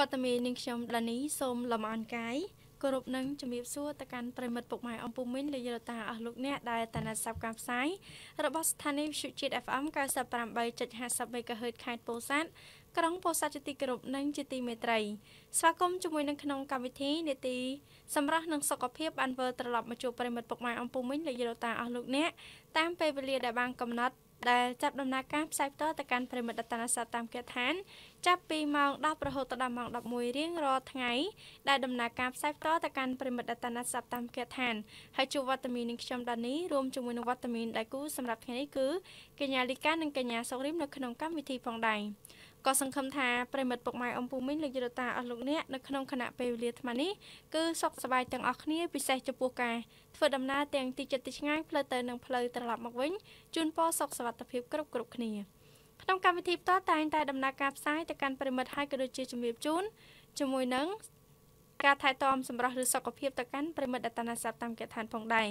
វត្តមាននាងខ្ញុំដានីសូមលំអរកាយគោរពនឹងជំរាបសួរទៅកាន់ប្រិមិត្តពុកម៉ែអំពុំមីនលោកយល់តាអស់លោកអ្នកដែលតាមដានស្ដាប់ការផ្សាយរបស់ស្ថានីយ៍វិទ្យុជាតិ FM 98.50 MHz ខេត្តពោធិ៍សាត់ក្រុងពោធិ៍សាត់ជាទីគោរពនិងជាទីមេត្រីស្វាគមន៍ជាមួយនឹងក្នុងកម្មវិធីនេតិសម្រាប់នឹងសុខភាពបានធ្វើត្រឡប់មកជួបប្រិមិត្តពុកម៉ែអំពុំមីនលោកយល់តាអស់លោកអ្នកតាមពេលវេលាដែលបានកំណត់ ដែលចាប់ដំណើរការផ្សាយផ្ទាល់ទៅកាន់ប្រិមិត្តដតានាសាតាមគេឋាន ចាប់ពីម៉ោង10រហូតដល់ម៉ោង11រៀងរាល់ថ្ងៃដែលដំណើរការផ្សាយផ្ទាល់ទៅកាន់ប្រិមិត្តដតានាសាតាមគេឋានហើយជួបវត្តមាននឹងខ្ញុំដានីរួមជាមួយនឹងវត្តមានដៃគូសម្រាប់ថ្ងៃនេះគឺកញ្ញាលីកានិងកញ្ញាសុករីមនៅក្នុងកម្មវិធីផងដែរ ក៏សង្ឃឹមថាប្រិមិត្តពុកម៉ែអំពូមីងលោកយរតាអស់លោកអ្នកនៅក្នុងគណៈពេលវេលាថ្មនេះគឺសុខសប្បាយទាំងអស់គ្នាពិសេសចំពោះការធ្វើដំណើរទាំងទីចិត្តទីឆ្ងាយផ្លូវទៅនិងផ្លូវត្រឡប់មកវិញជូនពរសុខសុវត្ថិភាពគ្រប់គ្រប់គ្នាក្នុងកម្មវិធីផ្ទាល់តែងតែដំណើរការផ្សាយទៅកាន់ប្រិមិត្តហើយក៏ដូចជាជំរាបជូនជាមួយនឹងការថែទាំសម្រាប់ឬសុខភាពទៅកាន់ប្រិមិត្តដតានាស័ព្ទតាមកឋានផងដែរ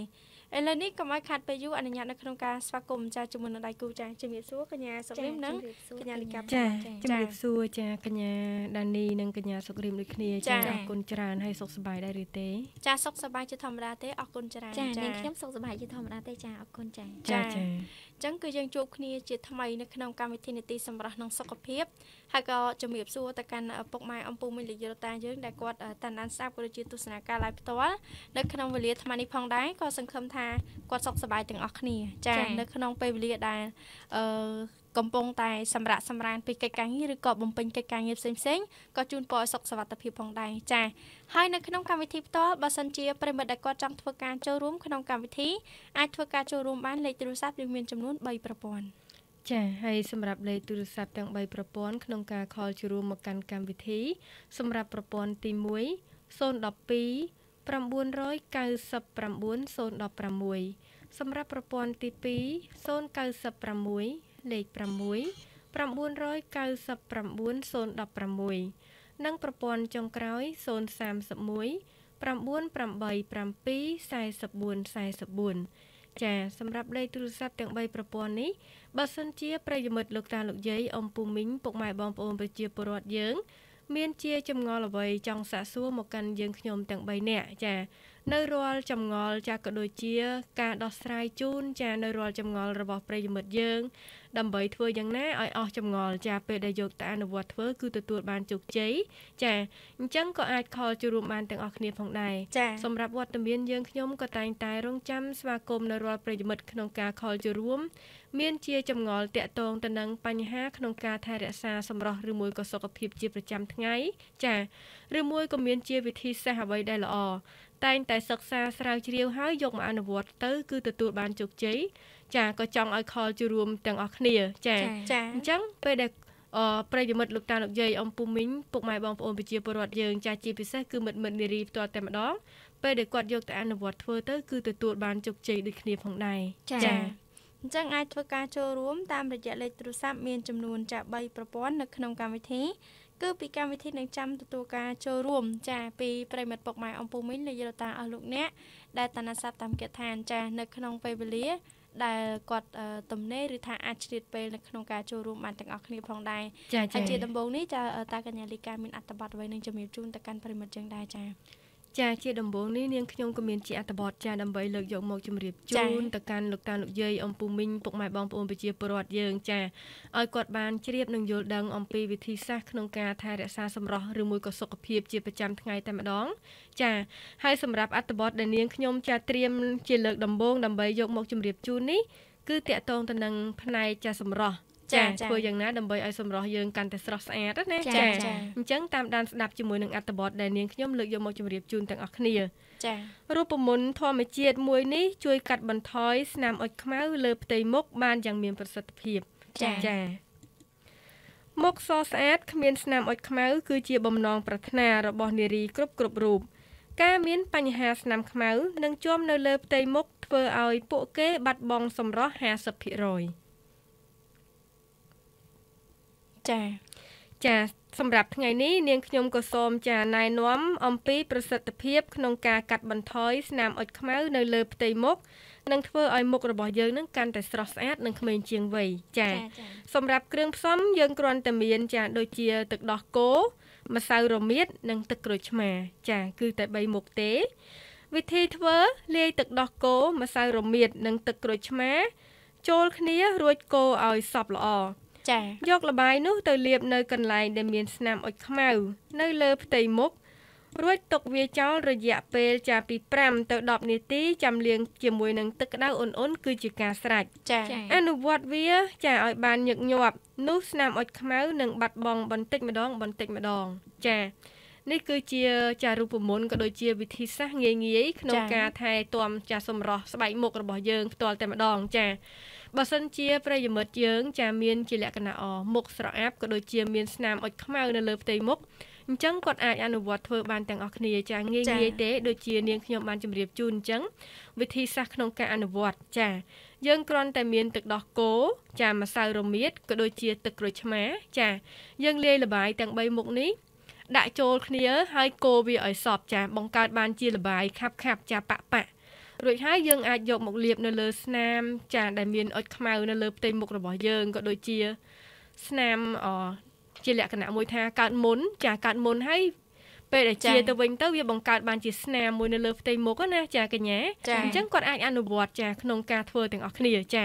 ឥឡូវនេះកុំឲ្យខាត់ពេលយូរអនុញ្ញាតនៅក្នុងការស្វាគមន៍ចាជាមួយនឹងដៃគូចាជំរាបសួរកញ្ញាសុករីមនិងកញ្ញាលីកាចាជំរាបសួរចាកញ្ញាដានីនិងកញ្ញាសុករីមដូចគ្នាចាអរគុណច្រើនហើយសុខសប្បាយដែរឬទេ ចាសុខសប្បាយជាធម្មតាទេអរគុណច្រើនចានាងខ្ញុំសុខសប្បាយជាធម្មតាទេចាអរគុណចាចាចា ចឹងគឺយើងជួបគ្នាជាថ្មីនៅក្នុងកម្មវិធីនីតិសម្រាប់ក្នុងសុខភាពហើយក៏ជំរាបសួរទៅកាន់ពុកម៉ែអំពូមីលយល់តាយើងដែលគាត់តាមដានស្ដាប់ក៏ដូចជាទស្សនាការ live ផ្ទាល់នៅក្នុងវេលាថ្មនេះផងដែរក៏សង្ឃឹមថាគាត់សុខសប្បាយទាំងអស់គ្នាចានៅក្នុងពេលវេលាដែលអឺ កំពុងតែសម្រាប់សម្រានពីកិច្ចការងារឬក៏បំពេញកិច្ចការងារផ្សេងផ្សេងក៏ជូនពរឲ្យសុខសុវត្ថិភាពផងដែរចាហើយនៅក្នុងកម្មវិធីផ្ទាល់បើសិនជាប្រិមិត្តដែលគាត់ចង់ធ្វើការចូលរួមក្នុងកម្មវិធីអាចធ្វើការចូលរួមបានលេខទូរស័ព្ទដែលមានចំនួន3ប្រព័ន្ធចាហើយសម្រាប់លេខទូរស័ព្ទទាំង3ប្រព័ន្ធក្នុងការខលចូលរួមមកកាន់កម្មវិធី សម្រាប់ប្រព័ន្ធទី1 012 999 016សម្រាប់ប្រព័ន្ធទី2 096 លេខ6 999 016និងប្រព័ន្ធចុងក្រោយ031 987 44 44ចាសម្រាប់លេខទូរស័ព្ទទាំង3ប្រព័ន្ធនេះបើសិនជាប្រិយមិត្តលោកតាលោកយាយអំពូមីងពុកម៉ែបងប្អូនប្រជាពលរដ្ឋយើងមានជាចម្ងល់អ្វីចង់សាកសួរមកកាន់យើងខ្ញុំទាំង3នាក់ចា នៅរាល់ចម្ងល់ចាស់ក៏ដូចជា ការដោះស្រាយជូនចានៅរាល់ចម្ងល់របស់ប្រិយមិត្តយើង ដើម្បីធ្វើយ៉ាងណាឲ្យអស់ចម្ងល់ចាពេលដែលយកទៅអនុវត្តធ្វើគឺទទួលបានជោគជ័យចាអញ្ចឹងក៏អាចខលចូលរួមបានទាំងអស់គ្នាផងដែរសម្រាប់វត្តមានយើងខ្ញុំក៏តែងតែរងចាំស្វាគមន៍នៅរាល់ប្រិយមិត្តក្នុងការខលចូលរួមមានជាចម្ងល់តាក់ទងទៅនឹងបញ្ហាក្នុងការថែរក្សាសម្រស់ឬមួយក៏សុខភាពជាប្រចាំថ្ងៃចាឬមួយក៏មានជាវិធីសាស្ត្រអ្វីដែលល្អ តែងតែសិក្សាស្រាវជ្រាវហើយយកមកអនុវត្តទៅ គឺទទួលបានជោគជ័យចាក៏ចង់ឲ្យខលជួរួមទាំងអស់គ្នា ចាអញ្ចឹងពេលដែលអប្រិយមិត្តលោកតាលោកយាយអំពូមីងពុកម៉ែបងប្អូនប្រជាពលរដ្ឋយើងចាស់ជាពិសេសគឺមិត្តមិត្តនារីផ្ទាល់តែម្ដងពេលដែលគាត់យកទៅអនុវត្តធ្វើទៅគឺទទួលបានជោគជ័យដូចគ្នាផងដែរចាអញ្ចឹងអាចធ្វើការចូលរួមតាមរយៈលេខទូរស័ព្ទមានចំនួនចា3ប្រព័ន្ធនៅក្នុងកម្មវិធី គឺពីកម្មវិធីនឹងចាំទទួលការចូលរួមចាពីប្រិមិត្តពុកម៉ែអំពូមីងលោកយល់តាអស់លោកអ្នកដែលតាណាស័ព្ទតាមកិច្ចឋានចានៅក្នុងពេលវេលាដែលគាត់ទំនេរឬថាអាចឆ្លៀតពេលនៅក្នុងការចូលរួមបានទាំងអស់គ្នាផងដែរហើយជាដំបូងនេះចាតាកញ្ញាលីកាមានអត្ថបទអ្វីនឹងជំរាបជូនទៅកាន់ប្រិមិត្តចឹងដែរចា ចាជាដំបូងនេះនាងខ្ញុំក៏មានជាអត្ថបទចាដើម្បីលើកយកមកជម្រាបជូនទៅកាន់លោកតាលោកយាយអំពូមីងពុកម៉ែបងប្អូនប្រជាពលរដ្ឋយើងចាឲ្យគាត់បានជ្រាបនិងយល់ដឹងអំពីវិធីសាស្ត្រក្នុងការថែរក្សាសម្រស់ឬមួយក៏សុខភាពជាប្រចាំថ្ងៃតែម្ដង ចាហើយសម្រាប់អត្ថបទដែលនាងខ្ញុំចាត្រៀមជាលើកដំបូងដើម្បីយកមកជម្រាបជូននេះគឺតកតងទៅនឹងផ្នែកចាសម្រស់ ចាធ្វើយ៉ាងណាដើម្បីឲ្យសម្រស់យើងកាន់តែស្រស់ស្អាតណាចាអញ្ចឹងតាមដានស្ដាប់ជាមួយនឹងអត្ថបទដែលនាងខ្ញុំលើកយកមកជម្រាបជូនទាំងអស់គ្នាចារូបមន្តធម្មជាតិមួយនេះជួយកាត់បន្ថយស្នាមអុចខ្មៅលើផ្ទៃមុខបានយ៉ាងមានប្រសិទ្ធភាពចាចាមុខសស្អាតគ្មានស្នាមអុចខ្មៅគឺជាបំណងប្រាថ្នារបស់នារីគ្រប់គ្រប់រូបការមានបញ្ហាស្នាមខ្មៅនឹងជាប់នៅលើផ្ទៃមុខធ្វើឲ្យពួកគេបាត់បង់សម្រស់50% ចាចាសម្រាប់ថ្ងៃនេះនាងខ្ញុំក៏សូមចាណែនាំអំពីប្រសិទ្ធភាពក្នុងការកាត់បន្ថយស្នាមអុចខ្មៅនៅលើផ្ទៃមុខនឹងធ្វើឲ្យមុខរបស់យើងនឹងកាន់តែស្រស់ស្អាតនិងក្មេងជាងវ័យចាសម្រាប់គ្រឿងផ្សំយើងគ្រាន់តែមានចាដូចជាទឹកដោះគោម្សៅរមៀតនិងទឹកក្រូចឆ្មា ចាគឺតែ3មុខទេ វិធីធ្វើលាយទឹកដោះគោម្សៅរមៀតនិងទឹកក្រូចឆ្មា ចូលគ្នារួចកូរឲ្យសព្វល្អ ចាយកលបាយនោះទៅលាបនៅកន្លែងដែលមានស្នាមអុចខ្មៅនៅលើផ្ទៃមុខរួចទុកវាចោលរយៈពេលចាពី5ទៅ10នាទីចាំលាងជាមួយនឹងទឹកក្តៅអ៊ុនៗគឺជាការស្រេចចាអនុវត្តវាចាឲ្យបានញឹកញាប់នោះស្នាមអុចខ្មៅនឹងបាត់បង់បន្តិចម្ដងបន្តិចម្ដងចានេះគឺជាចារូបមន្តក៏ដូចជាវិធីសាស្ត្រងាយងាយក្នុងការថែទាំចាសម្រស់ស្បែកមុខរបស់យើងផ្ទាល់តែម្ដងចា បើសិនជាប្រិយមិត្តយើងចាមានជាលក្ខណៈអមុខស្រអាប់ក៏ដូចជាមានស្នាមអុចខ្មៅនៅលើផ្ទៃមុខអញ្ចឹងគាត់អាចអនុវត្តធ្វើបានទាំងអស់គ្នាចាងាយងាយទេដូចជានាងខ្ញុំបានជម្រាបជូនអញ្ចឹងវិធីសាស្ត្រក្នុងការអនុវត្តចាយើងគ្រាន់តែមានទឹកដោះគោចាម្សៅរមៀតក៏ដូចជាទឹកក្រូចឆ្មាចាយើងលាយល្បាយទាំង3មុខនេះដាក់ចូលគ្នាហើយកូរវាឲ្យសព្វចាបង្កើតបានជាល្បាយខាប់ខាប់ចាប៉ាក់ប៉ាក់ រួចហើយយើងអាចយកមកលាបនៅលើស្នាមចាដែលមានអុចខ្មៅនៅលើផ្ទៃមុខរបស់យើងក៏ដូចជាស្នាមអជាលក្ខណៈមួយថាកើតមុនចាកើតមុនហើយ ពេលដែលជាទៅវិញទៅវាបង្កើតបានជាស្នាមមួយនៅលើផ្ទៃមុខណាចាកញ្ញាអញ្ចឹងគាត់អាចអនុវត្តចាក្នុងការធ្វើទាំងអស់គ្នាចា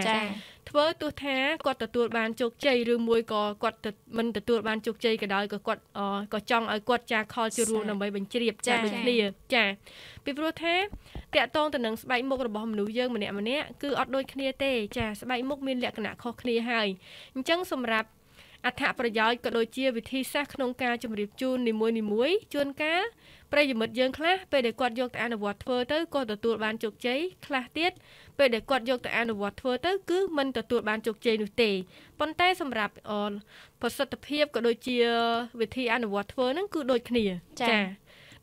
ធ្វើទោះថាគាត់ទទួលបានជោគជ័យឬមួយក៏គាត់មិនទទួលបានជោគជ័យក៏ដោយក៏គាត់ក៏ចង់ឲ្យគាត់ចាខលជារួមដើម្បីបញ្ជ្រាបចាដូចគ្នាចាពីព្រោះថាតកតងទៅនឹងស្បែកមុខរបស់មនុស្សយើងម្នាក់ម្នាក់គឺអត់ដូចគ្នាទេចាស្បែកមុខមានលក្ខណៈខុសគ្នាហើយអញ្ចឹងសម្រាប់ អត្ថប្រយោជន៍ក៏ដូចជាវិធីសាស្ត្រក្នុងការជម្រាបជូននីមួយៗជួនកាលប្រិយមិត្តយើងខ្លះពេលដែលគាត់យកទៅអនុវត្តធ្វើទៅក៏ទទួលបានជោគជ័យខ្លះទៀតពេលដែលគាត់យកទៅអនុវត្តធ្វើទៅគឺមិនទទួលបានជោគជ័យនោះទេប៉ុន្តែសម្រាប់ប្រសិទ្ធភាពក៏ដូចជាវិធីអនុវត្តធ្វើហ្នឹងគឺដូចគ្នាចា៎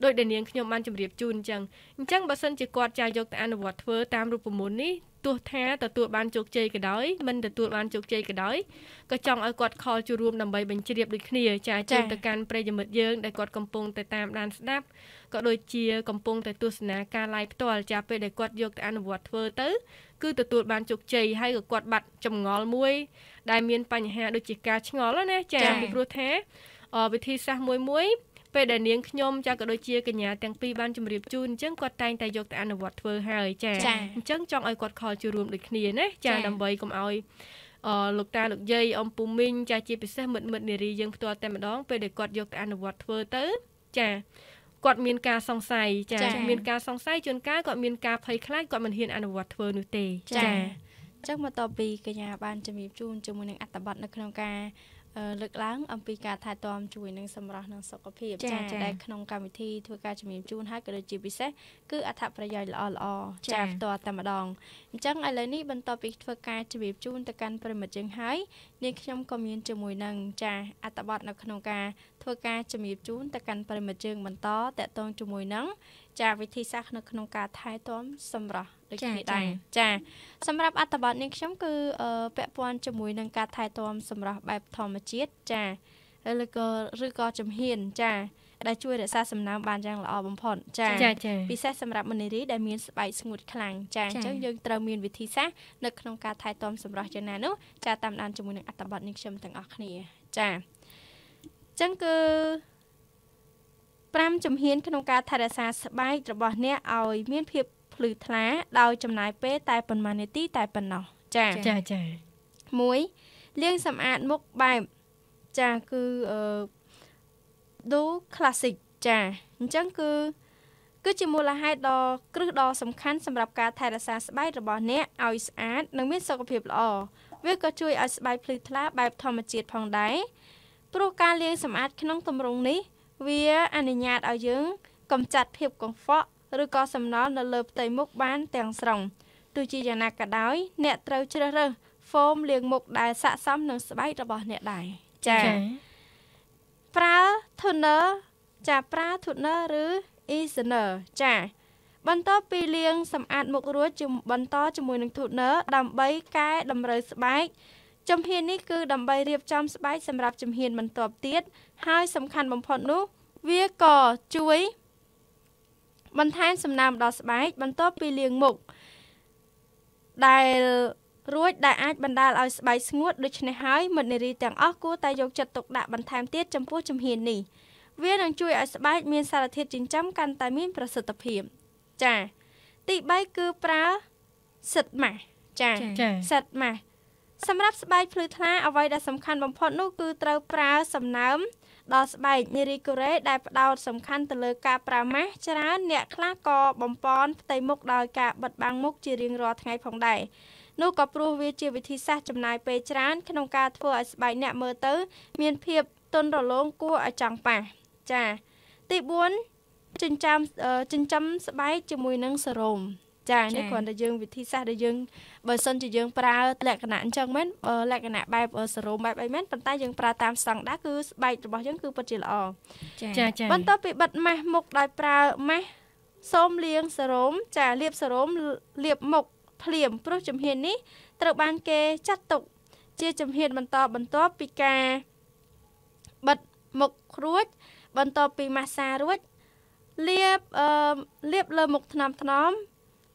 ដោយដែលនាងខ្ញុំបានជម្រាបជូនអញ្ចឹងអញ្ចឹងបើសិនជាគាត់ចាយកទៅអនុវត្តធ្វើតាមរូបមន្តនេះ ទោះថាទទួលបានជោគជ័យក៏ដោយមិនទទួលបានជោគជ័យក៏ដោយក៏ចង់ឲ្យគាត់ខលជួរួមដើម្បីបញ្ជ្រាបដូចគ្នាចាជូនទៅកាន់ប្រិយមិត្តយើងដែលគាត់កំពុងតែតាមដានស្ដាប់ក៏ដូចជាកំពុងតែទស្សនាការ live ផ្ទាល់ចាពេលដែលគាត់យកទៅអនុវត្តធ្វើទៅគឺទទួលបានជោគជ័យហើយក៏គាត់បាត់ចម្ងល់មួយ ដែលមានបញ្ហាដូចជាការឆ្ងល់ណាចាពីព្រោះថាវិធីសាស្ត្រមួយមួយ ពេលដែលនាងខ្ញុំចាក៏ដូចជាកញ្ញាទាំងពីរបានជម្រាបជូនអញ្ចឹងគាត់តែងតែយកទៅអនុវត្តធ្វើហើយចាអញ្ចឹងចង់ឲ្យគាត់ខលជួរួមដូចគ្នាណាចាដើម្បីកុំឲ្យអឺលោកតាលោកយាយអំពូមីងចាជាពិសេសមិត្តមិត្តនារីយើងផ្ទាល់តែម្ដងពេលដែលគាត់យកទៅអនុវត្តធ្វើទៅចាគាត់មានការសង្ស័យចាមានការសង្ស័យជួនកាលគាត់មានការភ័យខ្លាចគាត់មិនហ៊ានអនុវត្តធ្វើនោះទេចាអញ្ចឹងមកតពីកញ្ញាបានជំរាបជូនជាមួយនឹងអត្តបទនៅក្នុងការ លើកឡើងអំពីការថែទាំជួយនឹងសម្រស់និងសុខភាពចា៎ដែលក្នុងកម្មវិធីធ្វើការជំនាញជូនហើយក៏ដូចជាពិសេសគឺអត្ថប្រយោជន៍ល្អល្អចា៎ផ្ទាល់តែម្ដងអញ្ចឹងឥឡូវនេះបន្ទាប់ពីធ្វើការជំរាបជូនទៅកាន់ប្រិមិត្តយើងហើយនាងខ្ញុំក៏មានជាមួយនឹងចា៎អត្ថបទនៅក្នុងការធ្វើការជំរាបជូនទៅកាន់ប្រិមិត្តយើងបន្តតកតងជាមួយនឹង ចាវិធីសាស្ត្រនៅក្នុងការថែទាំសម្រស់ដូចគ្នាដែរចាសម្រាប់អត្ថបទនេះខ្ញុំគឺពាក់ព័ន្ធជាមួយនឹងការថែទាំសម្រស់បែបធម្មជាតិចាឬក៏ឬក៏ជំហានចាដែលជួយរក្សាសំណើមបានយ៉ាងល្អបំផុតចាពិសេសសម្រាប់មនីរីដែលមានស្បែកស្ងួតខ្លាំងចាអញ្ចឹងយើងត្រូវមានវិធីសាស្ត្រនៅក្នុងការថែទាំសម្រស់យ៉ាងណានោះចាតាមដានជាមួយនឹងអត្ថបទនេះខ្ញុំទាំងអស់គ្នាចាអញ្ចឹងគឺ 5ជំហានក្នុងការថែរក្សាស្បែករបស់អ្នកឲ្យមានភាពភ្លឺថ្លាដោយចំណាយពេលតែប៉ុន្មាននាទីតែប៉ុណ្ណោះចាចាចា1លាងសម្អាតមុខបែបចាគឺអឺ do classic ចាអញ្ចឹងគឺគឺជាមូលហេតុដ៏គ្រឹះដ៏សំខាន់សម្រាប់ការថែរក្សាស្បែករបស់អ្នកឲ្យស្អាត និងមានសុខភាពល្អវាក៏ជួយឲ្យស្បែកភ្លឺថ្លាបែបធម្មជាតិផងដែរព្រោះការលាងសម្អាតក្នុងទម្រង់នេះ វាអនុញ្ញាតឲ្យយើងកម្ចាត់ភាពកង្វក់ឬក៏សំណល់នៅលើផ្ទៃមុខបានទាំងស្រុងទោះជាយ៉ាងណាក៏ដោយ អ្នកត្រូវជ្រើសរើសហ្វូមលាងមុខដែលស័ក្តិសមនឹងស្បែករបស់អ្នកដែរចា៎ប្រើ toner ចាប្រើ toner ឬ Easener ចាបន្ទាប់ពីលាងសម្អាតមុខរួចជំបន្តជាមួយនឹង toner ដើម្បីកែតម្រូវស្បែកជំហាននេះគឺដើម្បីរៀបចំស្បែកសម្រាប់ជំហានបន្ទាប់ទៀត ហើយសំខាន់បំផុតនោះ វាក៏ជួយបន្ថែមសំណើមដល់ស្បែកបន្ទាប់ពីលាងមុខដែលរួចដែលអាចបណ្ដាលឲ្យស្បែកស្ងួតដូច្នេះហើយមិត្តនារីទាំងអស់គួរតែយកចិត្តទុកដាក់បន្ថែមទៀតចំពោះជំហាននេះវានឹងជួយឲ្យស្បែកមានសារធាតុចិញ្ចឹមកាន់តែមានប្រសិទ្ធភាពចាទី3គឺប្រើសិតម៉ាស់ចាចាសិតម៉ាស់សម្រាប់ស្បែកភ្លឺថ្លាអ្វីដែលសំខាន់បំផុតនោះគឺត្រូវប្រើសំណើម ដល់ស្បែកនារីកូរ៉េដែលផ្ដោតសំខាន់ទៅលើការប្រើម៉ាស់ច្រើនអ្នកខ្លះក៏បំពន់ផ្ទៃមុខដោយការបិទបាំងមុខជារៀងរាល់ថ្ងៃផងដែរនោះក៏ព្រោះវាជាវិធីសាស្ត្រចំណាយពេលច្រើនក្នុងការធ្វើឲ្យស្បែកអ្នកមើលទៅ មានភាពទន់រលោងគួរឲ្យចង់ប៉ះចាទី4ចិញ្ចាំអឺចិញ្ចឹមស្បែកជាមួយនឹងសេរ៉ូម ចានេះគ្រាន់តែយើងវិធីសាស្ត្រដែលយើងបើសិនជាយើងប្រើលក្ខណៈអញ្ចឹងមែនបើលក្ខណៈបែបសេរ៉ូមបែបអីមែនប៉ុន្តែយើងប្រើតាមស្តង់ដារគឺស្បែករបស់យើងគឺពិតជាល្អចាចាបន្ទាប់ពីបិទម៉ាស់មុខដោយប្រើម៉ាស់សូមលាងសេរ៉ូមចាលាបសេរ៉ូមលាបមុខភ្លាមព្រោះជំហាននេះត្រូវបានគេចាត់ទុក ជាជំហានបន្តបន្ទាប់ពីការបិទមុខរួច បន្ទាប់ពីម៉ាស្សារួចលាបអឺលាបលើមុខថ្នមថ្នម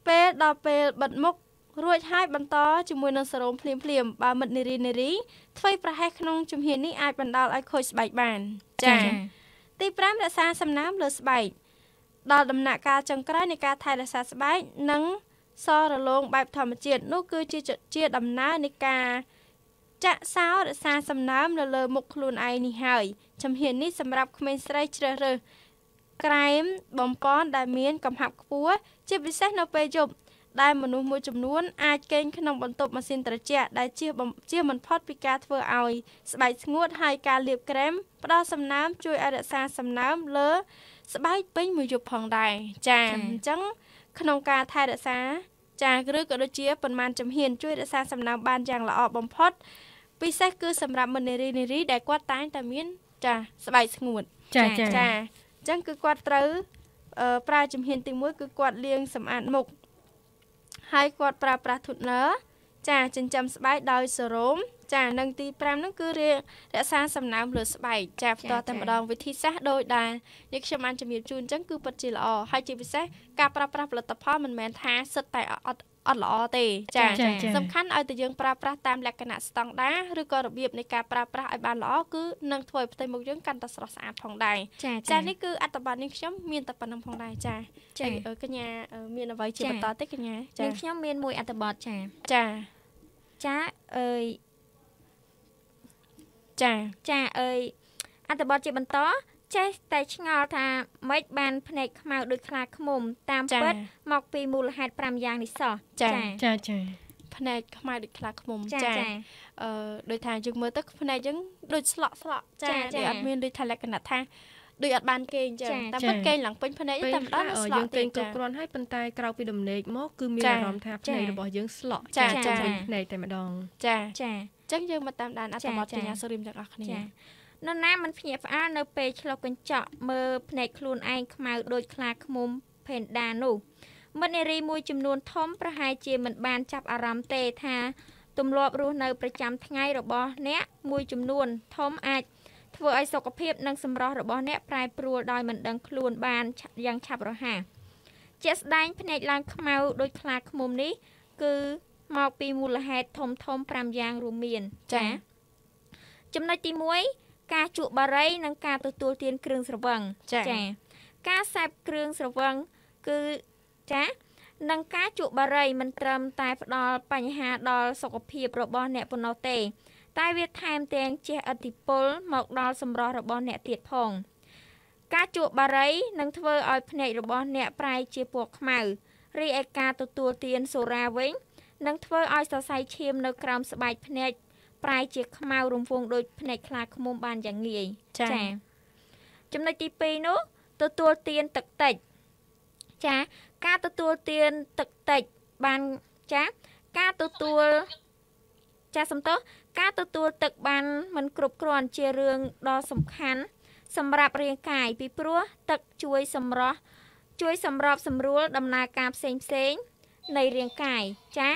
ពេលដល់ពេលបិទមុខរួចហើយបន្តជាមួយនឹងសេរ៉ូមភ្លាមភ្លាមបើមិត្តនារីនារីធ្វើប្រហែសក្នុងជំហាននេះអាចបណ្ដាលឲ្យខូចស្បែកបានចា៎ទី5រក្សាសំណើមលើស្បែកដល់ដំណាក់កាលចុងក្រោយនៃការថែរក្សាស្បែកនិងសរលោងបែបធម្មជាតិនោះគឺជាជាដំណើរនៃការចាក់សោរក្សាសំណើមនៅលើមុខខ្លួនឯងនេះហើយជំហាននេះសម្រាប់ក្មេងស្រីជ្រើសរើសក្រែមបំពន់ដែលមានកំហាប់ខ្ពស់ ជាពិសេសនៅពេលយប់ដែលមនុស្សមួយចំនួនអាចគេងក្នុងបន្ទប់ម៉ាស៊ីនត្រជាក់ដែលជាបំជាមិនផុតពីការធ្វើឲ្យស្បែកស្ងួតហើយការលាបក្រែមផ្ដល់សំណើមជួយឲ្យរក្សាសំណើមលើ ស្បែកពេញមួយយប់ផងដែរចាអញ្ចឹងក្នុងការថែរក្សាចាឬក៏ដូចជាប៉ុន្មានជំហានជួយរក្សាសំណើមបានយ៉ាងល្អបំផុត ពិសេសគឺសម្រាប់មនារីនារីដែលគាត់តែងតែមាន ចាស្បែកស្ងួតចាចាចាអញ្ចឹងគឺគាត់ត្រូវអឺ ប្រើជំហានទី1គឺគាត់លាងសម្អាតមុខហើយគាត់ប្រើប្រាស់ toner ចាចិញ្ចឹមស្បែកដោយសេរ៉ូមចានិងទី5ហ្នឹងគឺរក្សាសំណើមលើស្បែកចាផ្ទាល់តែម្ដងវិធីសាស្ត្រដោយដែលនេះខ្ញុំបានជំរាបជូនអញ្ចឹងគឺពិតជាល្អហើយជាពិសេសការប្រើប្រាស់ផលិតផលមិនមែនថាសិតតែអត់ អត់ល្អទេចាចាចាសំខាន់ឲ្យតែយើងប្រើប្រាស់តាមលក្ខណៈស្តង់ដាឬក៏របៀបនៃការប្រើប្រាស់ឲ្យបានល្អគឺនឹងធ្វើឲ្យផ្ទៃមុខយើងកាន់តែស្រស់ស្អាតផងដែរចាចានេះគឺអត្ថបទនេះខ្ញុំមានតែប៉ុណ្្នឹងផងដែរចាចាអឺកញ្ញាអឺមានអ្វីជាចាបន្តទេកញ្ញាចានឹងខ្ញុំមានមួយអត្ថបទចាចាចាអើយចាចាអើយអត្ថបទជាបន្ត ចេះតែឆ្ងល់ថាម៉េចបានភ្នែកខ្មៅដូចខ្លាឃ្មុំ តាមចាពិតមកពីមូលហេតុ5យ៉ាងនេះសោះចាចាចាភ្នែកខ្មៅដូចខ្លាឃ្មុំចាចាអឺដូចថាយើងមើលទៅភ្នែកយើងដូចស្លក់ស្លក់ចាចាចាដូចអត់មានដូចថាលក្ខណៈថាដូចអត់បានគេអញ្ចឹងចាតែចាពិតគេងឡើងពេញភ្នែកពេលតែម្ដខ្លះងស្លយើងក់ពេទេញគ្រប់ចាគ្រាន់ហើយប៉ុន្តែក្រោកពីដំណេកមកគឺមានចាអារម្មណ៍ថាភ្នែកចារបស់យើងស្លក់ចាចេញចាពេញភ្នែកតែម្ដងចាចាអញ្ចឹងយើងមកតាមដានអត្ថបទចាកញ្ញាសូរីមទាំងអស់គ្នាចា នរណាមិនភ្ញាក់ផ្អើលនៅពេលឆ្លុះកញ្ចក់មើលភ្នែកខ្លួនឯងខ្មៅដូចខ្លាឃ្មុំផេនដានោះមិត្តនារីមួយចំនួនធំប្រហែលជាមិនបានចាប់អារម្មណ៍ទេថាទម្លាប់រស់នៅប្រចាំថ្ងៃរបស់អ្នកមួយចំនួនធំអាចធ្វើឲ្យសុខភាពនិងសម្រស់របស់អ្នកប្រែប្រួលដោយមិនដឹងខ្លួនបានឆាយ៉ាងឆាប់រហ័សជាក់ស្ដែងភ្នែកឡើងខ្មៅដូចខ្លាឃ្មុំនេះ គឺមកពីមូលហេតុធំធំៗ5យ៉ាងរួមមានចាចំណុចទី1 ការជក់បារី និងការទទួលទានគ្រឿងស្រវឹងចាការសេពគ្រឿងស្រវឹងគឺចានិងការជក់បារីមិនត្រឹមតែផ្ដល់បញ្ហាដល់សុខភាពរបស់អ្នកប៉ុណ្ណោះទេ តែវាថែមទាំងជះឥទ្ធិពលមកដល់សម្រស់របស់អ្នកទៀតផង ការជក់បារីនឹងធ្វើឲ្យភ្នែករបស់អ្នកប្រែជាពណ៌ខ្មៅរីឯការទទួលទានសូរ៉ាវិញនឹងធ្វើឲ្យសរសៃឈាមនៅក្រោមស្បែកភ្នែក ប្រែជាខ្មៅរង្វង់ដូចភ្នែកខ្លាឃ្មុំបានយ៉ាងងាយចាចំណុចទី2នោះទទួលទានទឹកតិចចាការទទួលទានទឹកតិចបានចាការទទួលចាសំទោសការទទួលទឹកបានមិនគ្រប់គ្រាន់ជារឿងដ៏សំខាន់សម្រាប់រាងកាយពីព្រោះទឹកជួយសម្រស់ជួយសម្របសម្រួលដំណើរការផ្សេងផ្សេងៗនៃរាងកាយចា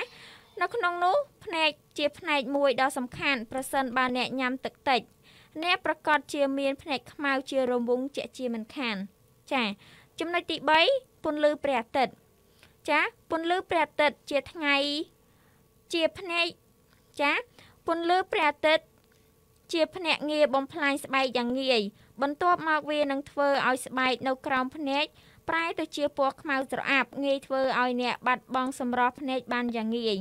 នៅក្នុងនោះភ្នែកជាផ្នែកមួយដ៏សំខាន់ប្រសិនបើអ្នកញ៉ាំទឹកតិចអ្នកប្រកាសជាមានភ្នែកខ្មៅជារង្វង់ជាក់ជាមិនខាន ចាចំណុចទី3ពន្លឺព្រះអាទិត្យចាពន្លឺព្រះអាទិត្យជាថ្ងៃជាភ្នែកចាពន្លឺព្រះអាទិត្យជាភ្នាក់ងារបំផ្លាញស្បែកយ៉ាងងាយបន្ទាប់មកវានឹងធ្វើឲ្យស្បែកនៅក្រោមភ្នែកប្រែទៅជាពណ៌ខ្មៅស្រអាប់ងាយធ្វើឲ្យអ្នកបាត់បង់សម្រស់ភ្នែកបានយ៉ាងងាយ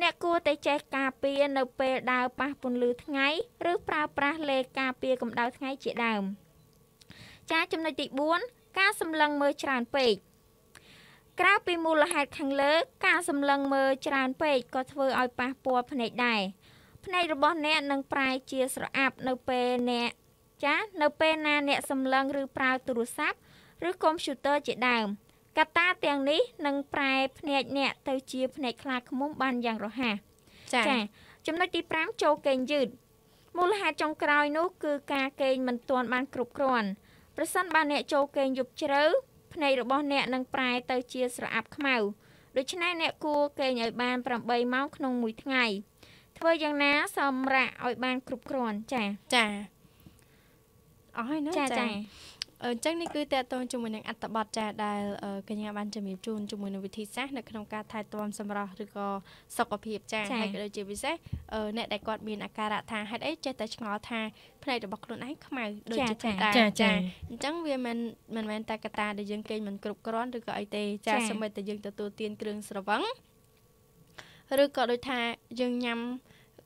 អ្នកគួរតែចេះការពារនៅពេលដើរប៉ះពន្លឺថ្ងៃឬប្រើប្រាស់លេការពារកម្ដៅថ្ងៃជាដើមចាចំណុចទី4ការសម្លឹងមើលច្រើនពេកក្រៅពីមូលហេតុខាងលើ ការសម្លឹងមើលច្រើនពេកក៏ធ្វើឲ្យប៉ះពាល់ភ្នែកដែរភ្នែករបស់អ្នកនឹងប្រែជាស្រអាប់នៅពេលអ្នកចា នៅពេលណាអ្នកសម្លឹងឬប្រើទូរស័ព្ទឬកុំព្យូទ័រជាដើម កត្តាទាំងនេះនឹងប្រែភ្នែកអ្នកទៅជាភ្នែកខ្លាឃ្មុំបានយ៉ាងរហ័សចា៎ចំណុចទី5ចូលគេងយឺតមូលហេតុចុងក្រោយនោះគឺការគេងមិនទាន់បានគ្រប់គ្រាន់ប្រសិនបើអ្នកចូលគេងយប់ជ្រៅភ្នែករបស់អ្នកនឹងប្រែទៅជាស្រអាប់ខ្មៅដូច្នេះអ្នកគួរគេងឲ្យបាន8ម៉ោងក្នុងមួយថ្ងៃធ្វើយ៉ាងណាសម្រាប់ឲ្យបានគ្រប់គ្រាន់ចា៎ចាអស់ហើយណាចាចា អញ្ចឹងនេះគឺតកតងជាមួយនឹងអត្តបទចាស់ដែលកញ្ញាបានជំរាបជូនជាមួយនឹងវិធីសាស្ត្រនៅក្នុងការថែទាំសម្រស់ឬក៏សុខភាពចាស់ហើយក៏ដូចជាពិសេសអ្នកដែលគាត់មានអាការៈថាហេតុអីចេះតែឆ្ងល់ថាផ្នែករបស់ខ្លួនឯងខ្មៅដូចជាតែចាចាអញ្ចឹងវាមិនមិនមែនតែកត្តាដែលយើងគេងមិនគ្រប់គ្រាន់ឬក៏អីទេចាសម្បីតែយើងទទួលទានគ្រឿងស្រវឹងឬក៏ដូចថាយើងញ៉ាំ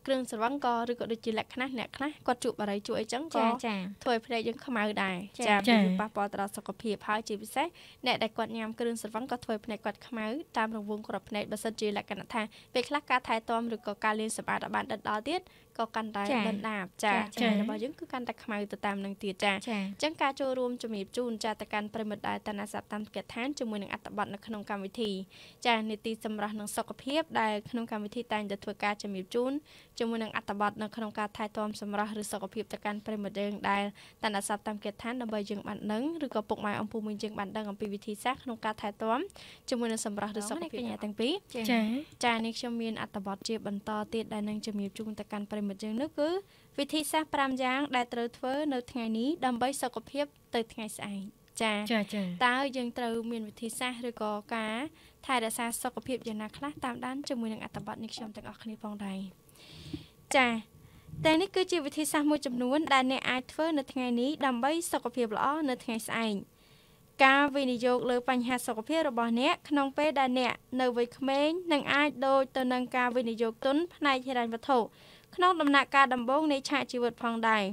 គ្រឿងស្រវឹងក៏ឬក៏ដូចជាលក្ខណៈអ្នកខ្លះគាត់ជួបបារីជួអីចឹងក៏ធ្វើឲ្យភ្នែកយើងខ្មៅដែរចាវាប៉ះពាល់ទៅដល់សុខភាពហើយជាពិសេសអ្នកដែលគាត់ញ៉ាំគ្រឿងស្រវឹងក៏ធ្វើឲ្យភ្នែកគាត់ខ្មៅតាមរង្វង់ក្របភ្នែកបើសិនជាលក្ខណៈថាពេលខ្លះការថែទាំឬក៏ការលាងសម្អាតឲ្យបានដិតដល់ទៀត ក៏កាន់តែដណ្ដាបចាចារបស់យើងគឺកាន់តែខ្មៅទៅតាមនឹងទៀតចាអញ្ចឹងការចូលរួមជំរាបជូនចាទៅកាន់ប្រិមិត្តដែលតាណាសាប់តាមកេដ្ឋានជាមួយនឹងអត្តបទនៅក្នុងកម្មវិធីចានីតិសម្រាប់នឹងសុខភាពដែលក្នុងកម្មវិធីតែងតែធ្វើការជំរាបជូនជាមួយនឹងអត្តបទនៅក្នុងការថែទាំសម្រាប់ឬសុខភាពទៅកាន់ប្រិមិត្តយើងដែលតាណាសាប់តាមកេដ្ឋានដើម្បីយើងបានដឹងឬក៏ពុកម៉ែអំពូមីយើងបានដឹងអំពីវិធីសាស្ត្រក្នុងការថែទាំជាមួយនឹងសម្រាប់ឬសុខភាពទាំងពីរចាចានេះខ្ញុំមានអត្តបទជាបន្តទៀតដែលនឹងជំរាបជូនទៅកាន់ប្រិមិត្តយើងនោះគឺវិធីសាស្ត្រ5យ៉ាង ដែលត្រូវធ្វើនៅថ្ងៃនេះដើម្បីសុខភាពទៅថ្ងៃស្អែកចាចាចាតើយើងត្រូវមានវិធីសាស្ត្រឬក៏ការថែរក្សាសុខភាពយ៉ាងណាខ្លះតាមដានជាមួយនឹងអត្តបទនេះខ្ញុំទាំងអស់គ្នាផងដែរចាតែនេះគឺជាវិធីសាស្ត្រមួយចំនួន ដែលអ្នកអាចធ្វើនៅថ្ងៃនេះដើម្បីសុខភាពល្អនៅថ្ងៃស្អែកការវិនិយោគលើបញ្ហាសុខភាពរបស់អ្នកក្នុងពេលដែលអ្នកនៅវ័យក្មេងនឹងអាចដូចទៅនឹងការវិនិយោគទុនផ្នែកហិរញ្ញវត្ថុ ក្នុងដំណាក់កាលដំបូងនៃឆាកជីវិតផងដែរ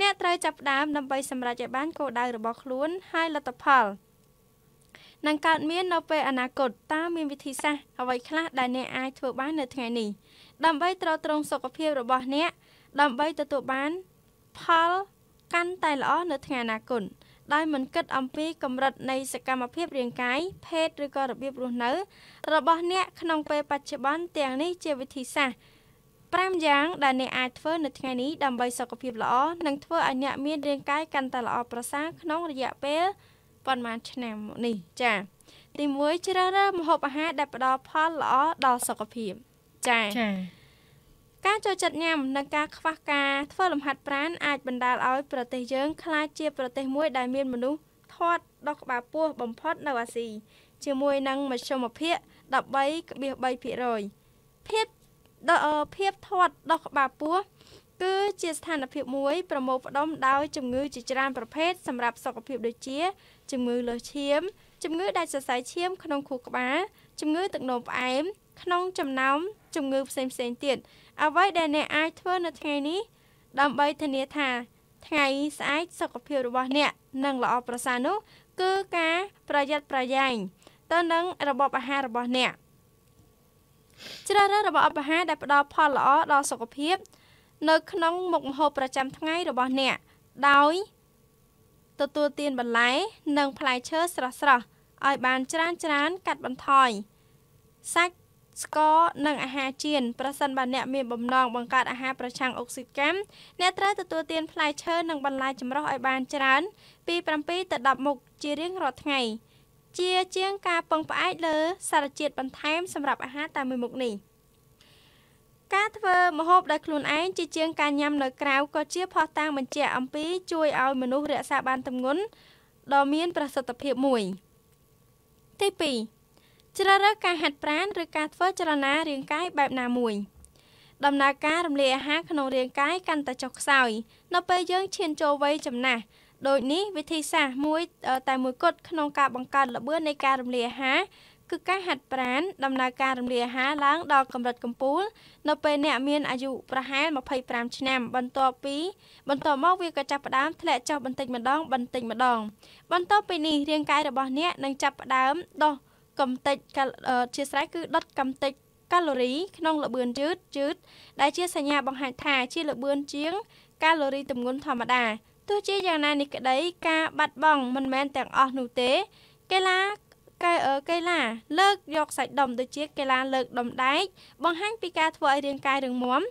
អ្នកត្រូវចាប់ផ្ដើមដើម្បីសម្រេចឲ្យបានគោលដៅរបស់ខ្លួនហើយលទ្ធផលនឹងកើតមាននៅពេលអនាគតតើមានវិធីសាស្ត្រអ្វីខ្លះដែលអ្នកអាចធ្វើបាននៅថ្ងៃនេះដើម្បីទ្រទ្រង់សុខភាពរបស់អ្នកដើម្បីទទួលបានផលកាន់តែល្អនៅថ្ងៃអនាគតដោយមិនគិតអំពីកម្រិតនៃសកម្មភាពរាងកាយភេទឬក៏របៀបរស់នៅ របស់អ្នកក្នុងពេលបច្ចុប្បន្នទាំងនេះជាវិធីសាស្ត្រ 5យ៉ាងដែលអ្នកអាចធ្វើនៅថ្ងៃនេះដើម្បីសុខភាពល្អនិងធ្វើឲ្យអ្នកមានរាងកាយកាន់តែល្អប្រសើរក្នុងរយៈពេលប៉ុន្មានឆ្នាំនេះចា៎ទី1ជ្រើសរើសម្ហូបអាហារដែលផ្ដល់ផលល្អដល់សុខភាពចា៎ចា៎ការចូលចិត្តញ៉ាំនិងការខ្វះការធ្វើលំហាត់ប្រាណអាចបណ្ដាលឲ្យប្រទេសយើងក្លាយជាប្រទេសមួយដែលមានមនុស្សធាត់ដុសក្បាលពោះបំផុតនៅអាស៊ីជាមួយនឹងមធ្យមភាគ13.3%ភាព ភាពធាត់ដុសក្បាលពោះគឺជាស្ថានភាពមួយប្រមូលផ្ដុំដោយជំងឺជាច្រើនប្រភេទសម្រាប់សុខភាពដូចជា ជំងឺលើសឈាម ជំងឺដាច់សរសៃឈាមក្នុងខួរក្បាលជំងឺទឹកនោមផ្អែមក្នុងចំណោមជំងឺផ្សេងផ្សេងទៀតអ្វីដែលអ្នកអាចធ្វើនៅថ្ងៃនេះ ដើម្បីធានាថា ថ្ងៃស្អែកសុខភាពរបស់អ្នកនឹងល្អប្រសើរនោះ គឺការប្រយ័ត្នប្រយែងទៅនឹងរបបអាហាររបស់អ្នក ជ្រើសរើសរបបអាហារដែលផ្ដល់ផលល្អដល់សុខភាព នៅក្នុងមុខម្ហូបប្រចាំថ្ងៃរបស់អ្នកដោយទទួលទានបន្លែ និងផ្លែឈើស្រស់ៗឲ្យបានច្រើនច្រើនកាត់បន្ថយសាច់ស្ករនិងអាហារចៀនប្រសិនបើអ្នកមានបំណងបង្កើតអាហារប្រឆាំងអុកស៊ីតកម្មអ្នកត្រូវទទួលទានផ្លែឈើនិងបន្លែចម្រុះឲ្យបានច្រើនពី7ទៅ10មុខជារៀងរាល់ថ្ងៃ ជាជាងការពឹងផ្អែកលើសារជាតិបន្ថែមសម្រាប់អាហារតែមួយមុខនេះការធ្វើម្ហូបដោយខ្លួនឯងជាជាងការញ៉ាំនៅក្រៅក៏ជាផុសតាងបញ្ជាក់អំពីជួយឲ្យមនុស្សរក្សាបានទម្ងន់ដ៏មានប្រសិទ្ធភាពមួយទី2ជ្រើសរើសការហាត់ប្រាណឬការធ្វើចលនារាងកាយបែបណាមួយដំណើរការរំលាយអាហារក្នុងរាងកាយកាន់តែចុះខ្សោយ នៅពេលយើងឈានចូលវ័យចំណាស់ ដូចនេះវិធីសាស្ត្រមួយតែមួយគត់ក្នុងការបង្កើតល្បឿននៃការរំលាយអាហារគឺការហាត់ប្រាណដំណើរការរំលាយអាហារឡើងដល់កម្រិតកំពូល នៅពេលអ្នកមានអាយុប្រហែល25ឆ្នាំ បន្ទាប់ពីបន្ទាប់មកវាក៏ចាប់ផ្ដើមធ្លាក់ចុះបន្តិចម្ដង បន្តិចម្ដង បន្ទាប់ពីនេះរាងកាយរបស់អ្នកនឹងចាប់ផ្ដើមដុសកំទេចជាស្រ័យគឺដុតកំទេចកាឡូរីក្នុងល្បឿនយឺតយឺតដែលជាសញ្ញាបង្ហាញថាជាល្បឿនជាង កាឡូរីទម្ងន់ធម្មតា ទោះជាយ៉ាងណានេះក្តីការបាត់បង់មិនមែនទាំងអស់នោះទេ កីឡាកែកីឡាលើកយកសាច់ដុំដូចជាកីឡាលើកដុំដែកបង្ហាញពីការធ្វើឲ្យរាងកាយរឹងមាំ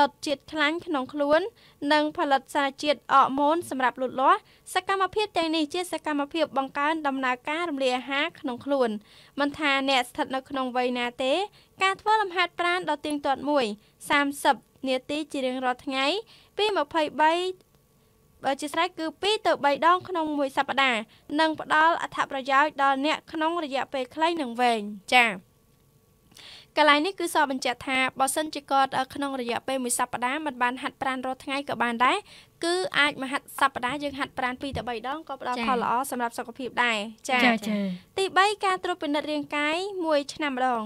ដុតជាតិខ្លាញ់ក្នុងខ្លួន និងផលិតសារជាតិអរម៉ូនសម្រាប់លូតលាស់សកម្មភាពទាំងនេះជាសកម្មភាពបង្កើនដំណើរការរំលាយអាហារក្នុងខ្លួនមិនថាអ្នកស្ថិតនៅក្នុងវ័យណាទេ ការធ្វើលំហាត់ប្រាណដ៏ទៀងទាត់មួយ30នាទីជារៀងរាល់ថ្ងៃពី23 បើជាស្រេចគឺ2ទៅ3ដងក្នុងមួយសប្តាហ៍និងផ្ដល់អត្ថប្រយោជន៍ដល់អ្នកក្នុងរយៈពេលខ្លីនិងវែងចា៎កន្លែងនេះគឺសបញ្ជាក់ថាបើសិនជាគាត់ក្នុងរយៈពេលមួយសប្តាហ៍មិនបានហាត់ប្រាណរាល់ថ្ងៃក៏បានដែរគឺអាចមកហាត់សប្តាហ៍យើងហាត់ប្រាណ2ទៅ3ដងក៏ផ្ដល់ផលល្អសម្រាប់សុខភាពដែរចា៎ទី3ការត្រួតពិនិត្យរាងកាយមួយឆ្នាំម្ដង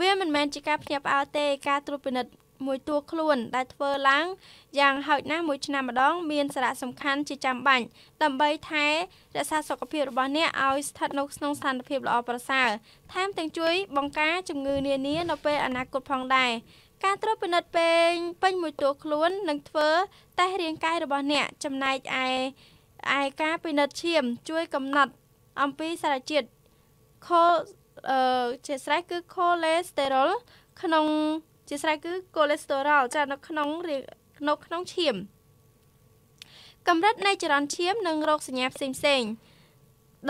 វាមិនមែនជាការភ្ញាក់ផ្អើលទេការត្រួតពិនិត្យ មួយតួខ្លួន ដែលធ្វើឡើងយ៉ាងហោចណាស់មួយឆ្នាំម្ដង មានសារៈសំខាន់ជាចាំបាច់ដើម្បីថែរក្សាសុខភាពរបស់អ្នកឲ្យស្ថិតនៅក្នុងស្ថានភាពល្អប្រសើរថែមទាំងជួយបង្ការជំងឺនានានៅពេលអនាគតផងដែរការត្រួតពិនិត្យពេញពេញមួយតួខ្លួននឹងធ្វើតេស្តរាងកាយរបស់អ្នកចំណែកឯឯការពិនិត្យឈាម ជួយកំណត់អំពីសារជាតិខូអឺជាស្រេចគឺ cholesterol ក្នុង ជាស្រេចគឺកូលេស្តេរ៉ុលចានៅក្នុងនៅក្នុងឈាមកម្រិតនៃចរន្តឈាមនិងរោគសញ្ញាផ្សេងផ្សេង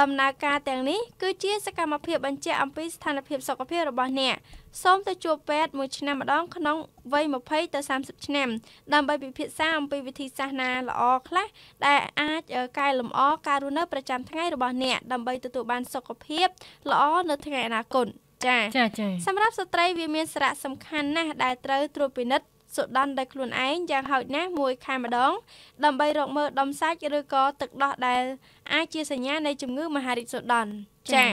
ដំណើរការទាំងនេះគឺជាសកម្មភាពបញ្ជាក់អំពីស្ថានភាពសុខភាពរបស់អ្នកសូមទៅជួបពេទ្យមួយឆ្នាំម្ដងក្នុងវ័យ20ទៅ30ឆ្នាំ ដើម្បីពិភាក្សាអំពីវិធីសាស្ត្រណាល្អខ្លះដែលអាចកែលម្អការរស់នៅប្រចាំថ្ងៃរបស់អ្នកដើម្បីទទួលបានសុខភាពល្អនៅថ្ងៃអនាគត ចាចាចាសម្រាប់ស្ត្រីវាមានសារៈសំខាន់ណាស់ដែលត្រូវត្រួតពិនិត្យសុដន់ដោយខ្លួនឯងយ៉ាងហោចណាស់មួយខែម្ដង ដើម្បីរកមើលដុំសាច់ឬក៏ទឹកដោះដែលអាចជាសញ្ញានៃជំងឺមហារីកសុដន់ចា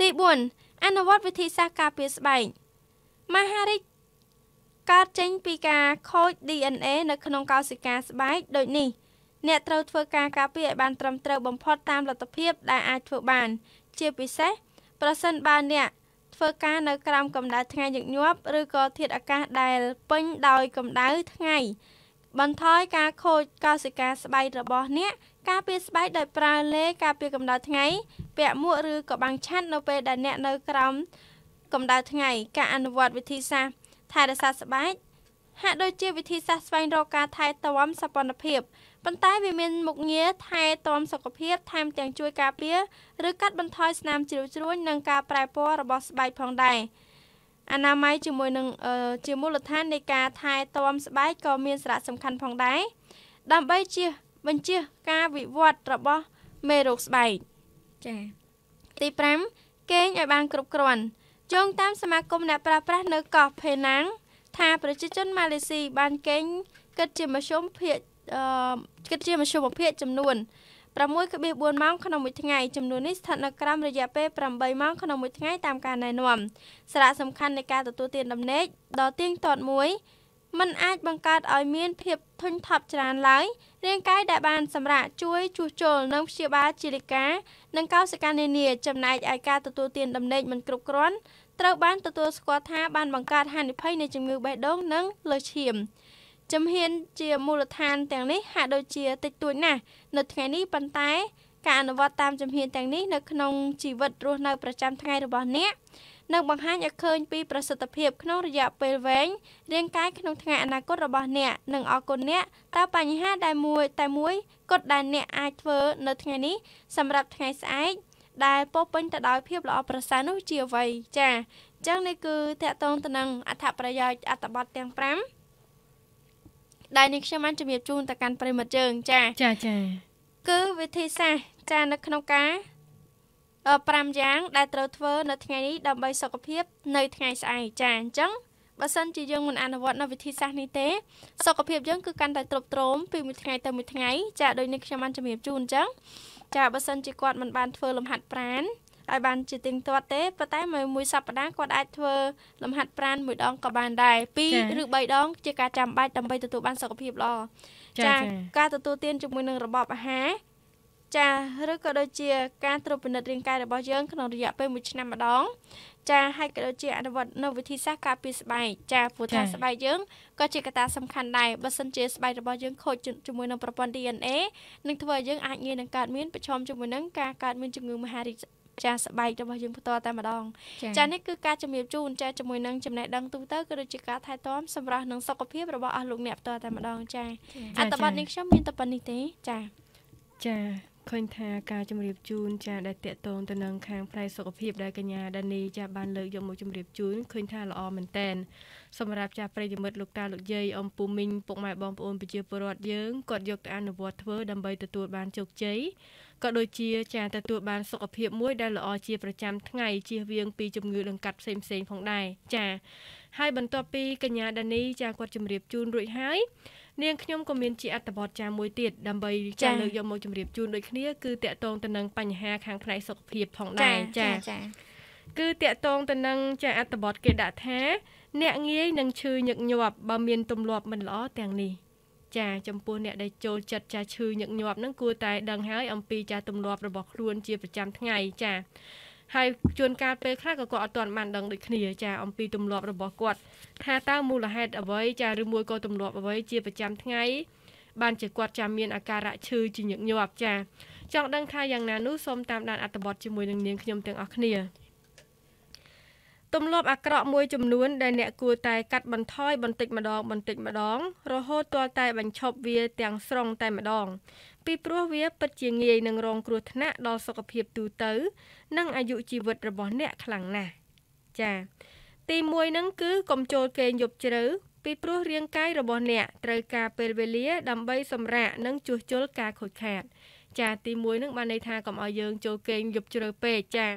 ទី4អនុវត្តវិធីសាស្ត្រការពារស្បែកមហារីកកើតចេញពីការខូច DNA នៅក្នុងកោសិកាស្បែកដូចនេះអ្នកត្រូវធ្វើការការពារឲ្យបានត្រឹមត្រូវបំផុតតាមលទ្ធភាពដែលអាចធ្វើបាន ជាពិសេស ប្រសិនបើអ្នកធ្វើការនៅក្រោមកម្ដៅថ្ងៃញឹកញាប់ឬក៏ធាតុអាកាសដែលពេញដោយកម្ដៅថ្ងៃបន្ថយការខូចកោសិកាស្បែករបស់អ្នកការពារស្បែកដោយប្រើលេការពារកម្ដៅថ្ងៃពាក់មួកឬក៏បាំងឆ័ត្រនៅពេលដែលអ្នកនៅក្រោមកម្ដៅថ្ងៃការអនុវត្តវិធីសាស្ត្រថែរក្សាស្បែកហាក់ដូចជាវិធីសាស្ត្រស្វែងរកការថែទាំសកម្មភាព ប៉ុន្តែវាមានមុខងារថែទាំសុខភាពថែមទាំងជួយការពារឬកាត់បន្ថយស្នាមជ្រុលជ្រួញនិងការប្រែពណ៌របស់ស្បែកផងដែរអនាម័យជាមួយនឹងជាមូលដ្ឋាននៃការថែទាំស្បែកក៏មានសារៈសំខាន់ផងដែរដើម្បីជៀសបញ្ជៀសការវិវត្តរបស់មេរោគស្បែកចា៎ទី5គេងឲ្យបានគ្រប់គ្រាន់យោងតាមសមាគមអ្នកប្រាស្រ័យនៅកោះផេណាំងថាប្រជាជនម៉ាឡេស៊ីបានគេងគិតជាមធ្យមភាគអឺ គិតជាមធ្យមភាគចំនួន6.4ម៉ោងក្នុងមួយថ្ងៃចំនួននេះស្ថិតនៅក្រោមរយៈពេល8ម៉ោងក្នុងមួយថ្ងៃតាមការណែនាំសារៈសំខាន់នៃការទទួលទានដំណេកដ៏ទៀងទាត់មួយมันអាចបង្កើតឲ្យមានភាពធុញថប់ច្រើនឡើយរាងកាយដែលបានសម្រាកជួយជួសជុលនិងព្យាបាលជាលិកានិងកោសិកានានាចំណែកឯការទទួលទានដំណេកមិនគ្រប់គ្រាន់ត្រូវបានទទួលស្គាល់ថាបានបង្កើតហានិភ័យនៃជំងឺបេះដូងនិងលើសឈាម ជំហានជាមូលដ្ឋានទាំងនេះហាក់ដូចជាតិចតួចណាស់នៅថ្ងៃនេះប៉ុន្តែការអនុវត្តតាមជំហានទាំងនេះនៅក្នុងជីវិតរស់នៅប្រចាំថ្ងៃរបស់អ្នកនឹងបង្ហាញឲ្យឃើញពីប្រសិទ្ធភាពក្នុងរយៈពេលវែងរាងកាយក្នុងថ្ងៃអនាគតរបស់អ្នកនិងអរគុណអ្នកតើបញ្ហាដែលមួយតែមួយគត់ដែលអ្នកអាចធ្វើនៅថ្ងៃនេះសម្រាប់ថ្ងៃស្អែកដែលពោពេញទៅដោយភាពល្អប្រសើរនោះជាអ្វីចាអញ្ចឹងនេះគឺតកតងទៅនឹងអត្ថប្រយោជន៍អត្ថបទទាំង5 ដែលនេះខ្ញុំបានជម្រាបជូនទៅកាន់ប្រិមិត្តយើងចាចាចាគឺវិធីសាស្ត្រចានៅក្នុងការ5យ៉ាងដែលត្រូវធ្វើនៅថ្ងៃនេះដើម្បីសុខភាព នៅថ្ងៃស្អែកចាអញ្ចឹងបើសិនជាយើងមិនអនុវត្តនៅវិធីសាស្ត្រនេះទេសុខភាពយើងគឺកាន់តែទ្រុឌទ្រោមពីមួយថ្ងៃទៅមួយថ្ងៃចាដូចនេះខ្ញុំបានជំរាបជូនអញ្ចឹងចាបើសិនជាគាត់មិនបានធ្វើលំហាត់ប្រាណ ឲ្យបានជាទៀងទាត់ទេប៉ុន្តែមួយមួយសប្តាហ៍គាត់អាចធ្វើលំហាត់ប្រាណមួយដងក៏បានដែរ2ឬ3ដង ជាការចាំបាច់ដើម្បីទទួលបានសុខភាពល្អចាការទទួលទានជាមួយនឹងរបបអាហារចាឬក៏ដូចជាការត្រួតពិនិត្យរាងកាយរបស់យើងក្នុងរយៈពេល1ឆ្នាំម្ដង ចាហើយក៏ដូចជាអនុវត្តនៅវិធីសាស្ត្រការពារស្បែកចាព្រោះថាស្បែកយើងក៏ជាកត្តាសំខាន់ដែរបើសិនជាស្បែករបស់យើងខូចជាមួយនឹងប្រព័ន្ធ DNA នឹងធ្វើឲ្យយើងអាចងាយនឹងកើតមានប្រឈមជាមួយនឹងការកើតមានជំងឺមហារីក ចាស្បែករបស់យើងផ្ទាល់តែម្ដងចានេះគឺការជំរាបជូនចាជាមួយនឹងចំណេះដឹងទូទៅក៏ដូចជាការថែទាំសម្រាប់នឹងសុខភាពរបស់អស់លោកអ្នកផ្ទាល់តែម្ដងចាអត្ថបទនេះខ្ញុំមានតែប៉ុណ្្នេះទេចាចា ឃើញថាការជម្រាបជូនចាដែលតកតងទៅនឹងខាងផ្នែកសុខភាពដែលកញ្ញាដានីចាបានលើកយកមកជម្រាបជូនឃើញថាល្អមែនតែនសម្រាប់ចាប្រិយមិត្តលោកតាលោកយាយអំពូមីងពុកម៉ែបងប្អូនប្រជាពលរដ្ឋយើងគាត់យកទៅអនុវត្តធ្វើដើម្បីទទួលបានជោគជ័យក៏ដូចជាចាទទួលបានសុខភាពមួយដែលល្អជាប្រចាំថ្ងៃជៀសវាងពីជំងឺដង្កាត់ផ្សេងផ្សេងផងដែរចាហើយបន្ទាប់ពីកញ្ញាដានីចាគាត់ជម្រាបជូនរួចហើយ នាងខ្ញុំក៏មានជាអត្ថបទចាមួយទៀតដើម្បីចាលើកយកមកជម្រាបជូនដូចគ្នាគឺតកតងទៅនឹងបញ្ហាខាងផ្នែកសុខភាពផងដែរចាចាគឺតកតងទៅនឹងចាអត្ថបទគេដាក់ថា អ្នកងាយនឹងឈឺញឹកញាប់បើមានទម្លាប់មិនល្អទាំងនេះចាចំពោះអ្នកដែលចូលចិត្តចាឈឺញឹកញាប់ហ្នឹងគួរតែដឹងហើយអំពីចាទម្លាប់របស់ខ្លួនជាប្រចាំថ្ងៃចា ហើយជួនកាលពេលខ្លះក៏គាត់អត់ទាន់បានដឹងដូចគ្នាចាអំពីទម្លាប់របស់គាត់ថាតើមូលហេតុអ្វីចាឬមួយក៏ទម្លាប់អ្វីជាប្រចាំថ្ងៃបានជាគាត់ចាំមានអាការៈឈឺជាញឹកញាប់ចាចង់ដឹងថាយ៉ាងណានោះសូមតាមដានអត្ថបទជាមួយនឹងនាងខ្ញុំទាំងអស់គ្នា ទម្លាប់អាក្រក់មួយចំនួនដែលអ្នកគួរតែកាត់បន្ថយបន្តិចម្ដងបន្តិចម្ដង រហូតទាល់តែបញ្ឈប់វាទាំងស្រុងតែម្ដង ពីព្រោះវាពិតជាងាយនឹងរងគ្រោះថ្នាក់ដល់សុខភាពទូទៅ និងអាយុជីវិតរបស់អ្នកខ្លាំងណាស់ចា៎ទី1ហ្នឹងគឺកុំចូលគេងយប់ជ្រៅពីព្រោះរាងកាយរបស់អ្នកត្រូវការពេលវេលា ដើម្បីសម្រាកនិងជួសជុលការខូចខាត ចាទី1ហ្នឹងបានន័យថាកុំឲ្យយើងចូលគេងយប់ជ្រៅពេកចា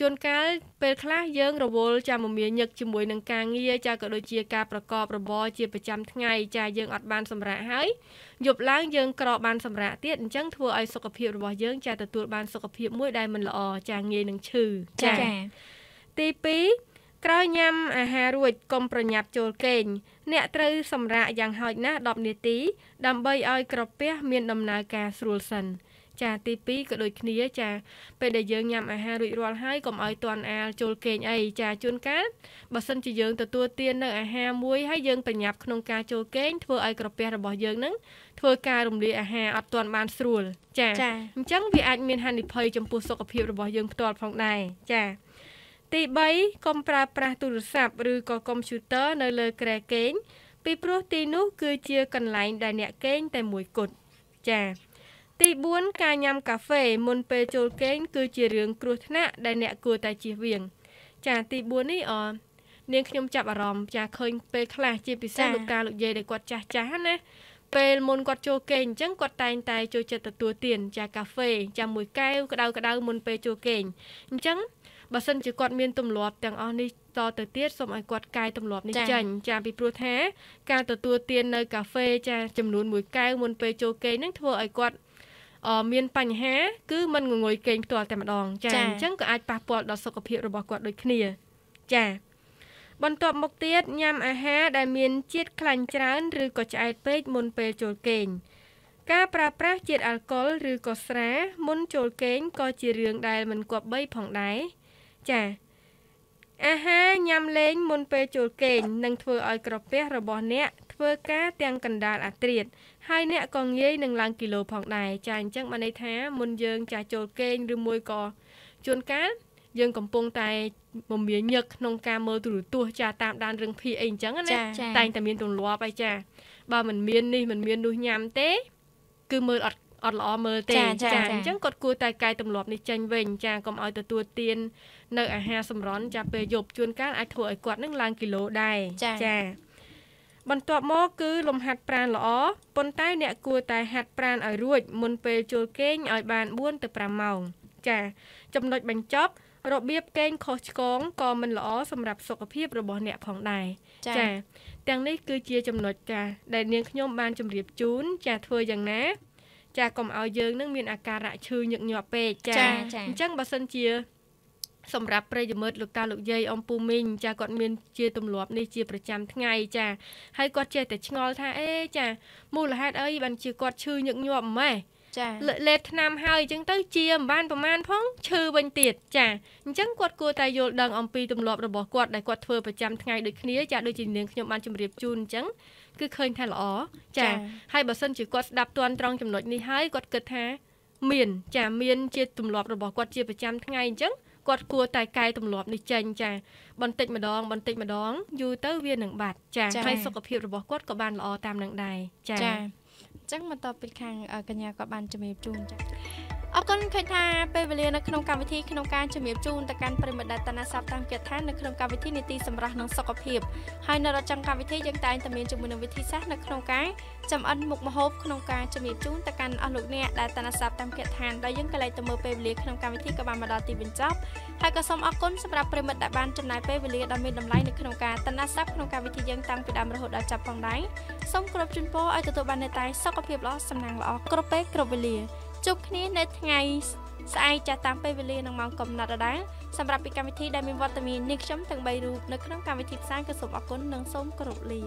ជួនកាលពេលខ្លះយើងរវល់ចាំមមាញឹកជាមួយនឹងការងារចាក៏ដូចជាការប្រកបរបរជាប្រចាំថ្ងៃចាយើងអត់បានសម្រាកហើយយប់ឡើងយើងក្របានសម្រាកទៀតអញ្ចឹងធ្វើឲ្យសុខភាពរបស់យើងចាទទួលបានសុខភាពមួយដែលមិនល្អចាងាយនឹងឈឺចាទី2ក្រោយញ៉ាំអាហាររួចកុំប្រញាប់ចូលគេងអ្នកត្រូវសម្រាកយ៉ាងហោចណាស់10នាទី ដើម្បីឲ្យក្រពះមានដំណើរការស្រួលសិន ចាទី2ក៏ដូចគ្នាចាពេលដែលយើងញ៉ាំអាហាររួចរាល់ហើយកុំឲ្យតន់អាលចូលគេងអីចាជួនកាលបើសិនជាយើងទទួលទាននៅអាហារមួយហើយយើងប្រញាប់ក្នុងការចូលគេងធ្វើឲ្យក្រពះរបស់យើងនឹងធ្វើការរំលាយអាហារអត់ទាន់បានស្រួលចាអញ្ចឹងវាអាចមានហានិភ័យចំពោះសុខភាពរបស់យើងផ្ទាល់ផងដែរចាទី3កុំប្រើប្រាស់ទូរស័ព្ទឬក៏កុំព្យូទ័រនៅលើគ្រែគេងពីព្រោះទីនោះគឺជាកន្លែងដែលអ្នកគេងតែមួយគត់ចា ទី4ការញ៉ាំកាហ្វេមុនពេលចូលគេង គឺជារឿងគ្រោះថ្នាក់ដែលអ្នកគួរតែជៀសវាង ចាទី4នេះអនាងខ្ញុំចាប់អារម្មណ៍ចាឃើញពេលខ្លះជាពិសេសលោកតាលោកយាយដែលគាត់ចាស់ចាស់ណាពេលមុនគាត់ចូលគេងអញ្ចឹងគាត់តែងតែចូលចិត្តទទួលទានចាកាហ្វេចាំមួយកែវក្តៅក្តៅមុនពេលចូលគេងអញ្ចឹងបើសិនជាគាត់មានទម្លាប់ទាំងអស់នេះតទៅទៀតសូមឲ្យគាត់កែទម្លាប់នេះចេញចាពីព្រោះថា ការទទួលទាននៅកាហ្វេចាចំនួនមួយកែវមុនពេលចូលគេងនឹងធ្វើឲ្យគាត់ មានបញ្ហា គឺมันងងុយគេងផ្ទាល់តែម្ដងចាអញ្ចឹងក៏អាចប៉ះពាល់ដល់សុខភាពរបស់គាត់ដូចគ្នាចាបន្ទាប់មកទៀតញ៉ាំអាហារដែលមានជាតិខ្លាញ់ច្រើនឬក៏ឆ្អែតពេកមុនពេលចូលគេងការប្រើប្រាស់ជាតិអាល់កុលឬក៏ស្រាមុនចូលគេងក៏ជារឿងដែលមិនគប្បីផងដែរចាអាហារញ៉ាំលេងមុនពេលចូលគេងនឹងធ្វើឲ្យក្រពះរបស់អ្នក ធ្វើការទាំងកណ្ដាលអាត្រៀតហើយអ្នកក៏ងាយនឹងឡើងគីឡូផងដែរចាអញ្ចឹងបានន័យថាមុនយើងចាស់ចូលគេងឬមួយក៏ជួនកាលយើងកំពុងតែមមាញឹកក្នុងការមើលទូរទស្សន៍ចាតាមដានរឿងភាគអីអញ្ចឹងណាតែងតែមានទម្លាប់ហើយចាបើមិនមាននេះមិនមាននោះញ៉ាំទេ គឺមើលអត់អត់ល្អមើលទេចាអញ្ចឹងគាត់គួរតែកែទម្លាប់នេះចេញវិញចាកុំឲ្យទទួលទាន នៅអាហារសម្រន់ចាពេលយប់ជួនកាលអាចធ្វើឲ្យគាត់នឹងឡើងគីឡូដែរចា បន្ទាប់មកគឺលំហាត់ប្រាណល្អប៉ុន្តែអ្នកគួរតែហាត់ប្រាណឲ្យរួចមុនពេលចូលគេងឲ្យបាន4ទៅ5ម៉ោងចាចំណុចបញ្ចប់របៀបកេងខុសឆ្គងក៏មិនល្អសម្រាប់សុខភាពរបស់អ្នកផងដែរចា៎ទាំងនេះគឺជាចំណុចចាដែលនាងខ្ញុំបានជម្រាបជូនចាធ្វើយ៉ាងណាចាកុំឲ្យយើងនឹងមានអាការៈឈឺញឹកញាប់ពេកចាអញ្ចឹងបើសិនជា សម្រាប់ប្រិយមិត្តលោកតាលោកយាយអំពូមីងចាគាត់មានជាទម្លាប់នេះជាប្រចាំថ្ងៃចាហើយគាត់ចេះតែឆ្ងល់ថាអេចាមូលហេតុអីបានជាគាត់ឈឺញឹកញាប់ម៉េះចាលេបថ្នាំហើយអញ្ចឹងទៅជាមិនបានប្រមាណផងឈឺវិញទៀតចាអញ្ចឹងគាត់គួរតែយល់ដឹងអំពីទម្លាប់របស់គាត់ដែលគាត់ធ្វើប្រចាំថ្ងៃដូចគ្នាចាដូចជានាងខ្ញុំបានជម្រាបជូនអញ្ចឹងគឺឃើញថាល្អចាហើយបើសិនជាគាត់ស្ដាប់ទាន់ត្រង់ចំណុចនេះហើយគាត់គិតថាមាន ចាមានជាទម្លាប់របស់គាត់ជាប្រចាំថ្ងៃអញ្ចឹង គាត់គួរតែកែទម្លាប់នេះចេញចាបន្តិចម្ដងបន្តិចម្ដងយូរទៅវានឹងបាត់ចាហើយសុខភាពរបស់គាត់ក៏បានល្អតាមនឹងដែរចាចាអញ្ចឹងបន្តពីខាងកញ្ញាក៏បានជំរាបជូនចា អរគុណឃើញថាពេលវេលានៅក្នុងកម្មវិធីក្នុងការជំរាបជូនទៅកាន់ប្រិមត្តតនស័ព្ទតាមគិតថានៅក្នុងកម្មវិធីនីតិសម្រាប់នឹងសុខភាពហើយនៅរចុងកម្មវិធីយើងតែងតែមានជាមួយនឹងវិធីសាស្ត្រនៅក្នុងការចំអិនមុខម្ហូបក្នុងការជំរាបជូនទៅកាន់អស់លោកអ្នកដែលតនស័ព្ទតាមគិតថាដែលយើងក៏លេចទៅមើលពេលវេលាក្នុងកម្មវិធីក៏បានមកដល់ទីបញ្ចប់ហើយក៏សូមអរគុណសម្រាប់ប្រិមត្តដែលបានចំណាយពេលវេលាដ៏មានតម្លៃនៅក្នុងការតនស័ព្ទក្នុងកម្មវិធីយើងតាំងពីដើមរហូតដល់ចប់ផងដែរសូមគោរពជូនពរឲ្យទទួលបានតែសុខភាពល្អសំណាងល្អគ្រប់ពេលគ្រប់វេលា ជួបគ្នានៅថ្ងៃស្អែកចាស់តាមពេលវេលានិងម៉ោងកំណត់ដដែលសម្រាប់ពីកម្មវិធីដែលមានវត្តមាននេះខ្ញុំទាំង3រូបនៅក្នុងកម្មវិធីផ្សាយក៏សូមអរគុណនិងសូមគោរពលា